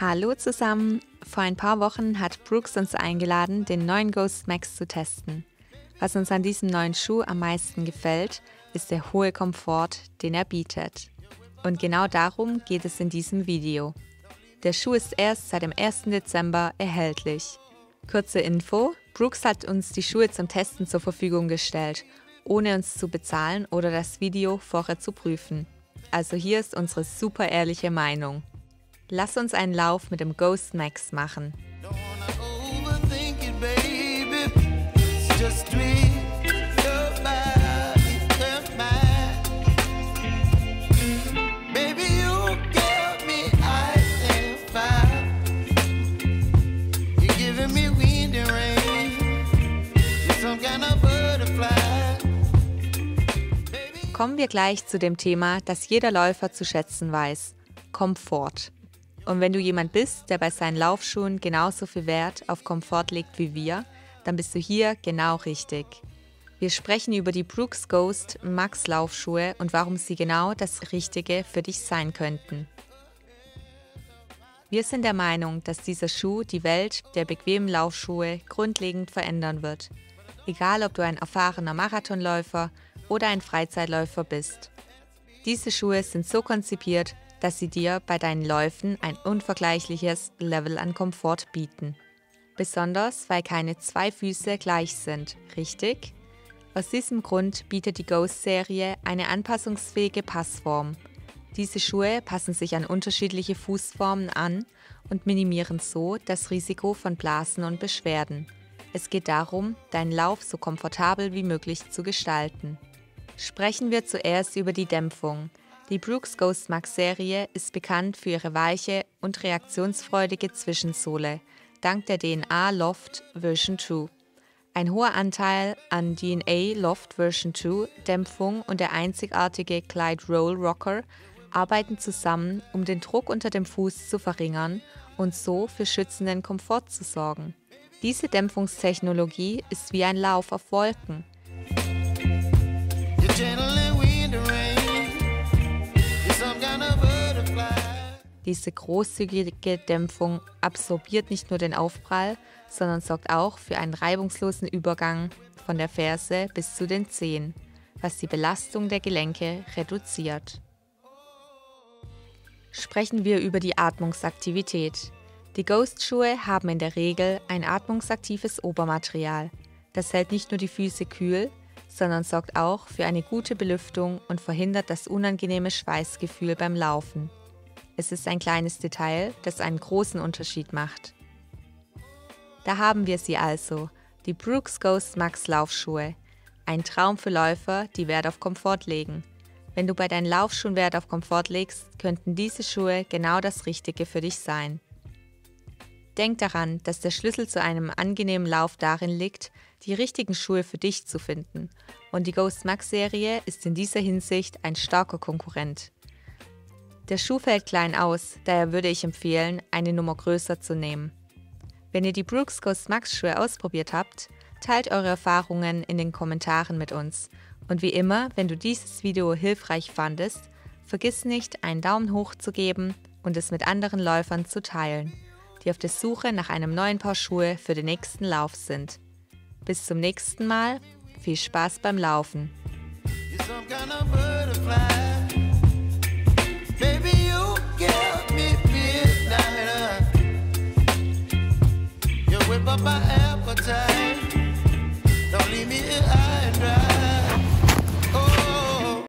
Hallo zusammen! Vor ein paar Wochen hat Brooks uns eingeladen, den neuen Ghost Max zu testen. Was uns an diesem neuen Schuh am meisten gefällt, ist der hohe Komfort, den er bietet. Und genau darum geht es in diesem Video. Der Schuh ist erst seit dem 1. Dezember erhältlich. Kurze Info, Brooks hat uns die Schuhe zum Testen zur Verfügung gestellt, ohne uns zu bezahlen oder das Video vorher zu prüfen. Also hier ist unsere super ehrliche Meinung. Lass uns einen Lauf mit dem Ghost Max machen. Kommen wir gleich zu dem Thema, das jeder Läufer zu schätzen weiß. Komfort. Und wenn du jemand bist, der bei seinen Laufschuhen genauso viel Wert auf Komfort legt wie wir, dann bist du hier genau richtig. Wir sprechen über die Brooks Ghost Max Laufschuhe und warum sie genau das Richtige für dich sein könnten. Wir sind der Meinung, dass dieser Schuh die Welt der bequemen Laufschuhe grundlegend verändern wird. Egal, ob du ein erfahrener Marathonläufer oder ein Freizeitläufer bist. Diese Schuhe sind so konzipiert, dass sie dir bei deinen Läufen ein unvergleichliches Level an Komfort bieten. Besonders weil keine zwei Füße gleich sind, richtig? Aus diesem Grund bietet die Ghost-Serie eine anpassungsfähige Passform. Diese Schuhe passen sich an unterschiedliche Fußformen an und minimieren so das Risiko von Blasen und Beschwerden. Es geht darum, deinen Lauf so komfortabel wie möglich zu gestalten. Sprechen wir zuerst über die Dämpfung. Die Brooks Ghost Max Serie ist bekannt für ihre weiche und reaktionsfreudige Zwischensohle, dank der DNA Loft Version 2. Ein hoher Anteil an DNA Loft Version 2 Dämpfung und der einzigartige Glide Roll Rocker arbeiten zusammen, um den Druck unter dem Fuß zu verringern und so für schützenden Komfort zu sorgen. Diese Dämpfungstechnologie ist wie ein Lauf auf Wolken. Diese großzügige Dämpfung absorbiert nicht nur den Aufprall, sondern sorgt auch für einen reibungslosen Übergang von der Ferse bis zu den Zehen, was die Belastung der Gelenke reduziert. Sprechen wir über die Atmungsaktivität. Die Ghost-Schuhe haben in der Regel ein atmungsaktives Obermaterial. Das hält nicht nur die Füße kühl, sondern sorgt auch für eine gute Belüftung und verhindert das unangenehme Schweißgefühl beim Laufen. Es ist ein kleines Detail, das einen großen Unterschied macht. Da haben wir sie also, die Brooks Ghost Max Laufschuhe. Ein Traum für Läufer, die Wert auf Komfort legen. Wenn du bei deinen Laufschuhen Wert auf Komfort legst, könnten diese Schuhe genau das Richtige für dich sein. Denk daran, dass der Schlüssel zu einem angenehmen Lauf darin liegt, die richtigen Schuhe für dich zu finden. Und die Ghost Max Serie ist in dieser Hinsicht ein starker Konkurrent. Der Schuh fällt klein aus, daher würde ich empfehlen, eine Nummer größer zu nehmen. Wenn ihr die Brooks Ghost Max Schuhe ausprobiert habt, teilt eure Erfahrungen in den Kommentaren mit uns. Und wie immer, wenn du dieses Video hilfreich fandest, vergiss nicht, einen Daumen hoch zu geben und es mit anderen Läufern zu teilen, die auf der Suche nach einem neuen Paar Schuhe für den nächsten Lauf sind. Bis zum nächsten Mal, viel Spaß beim Laufen. Maybe you